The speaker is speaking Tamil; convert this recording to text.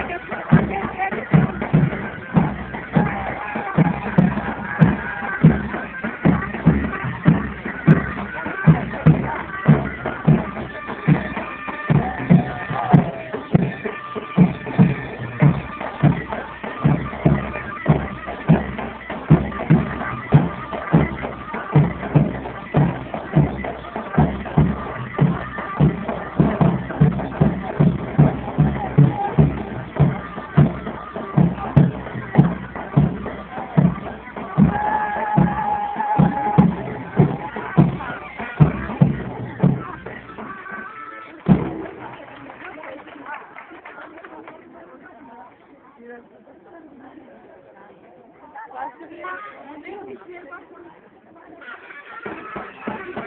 Thank you. Başka bir şey. Ne yok? Bir şey yapmaz.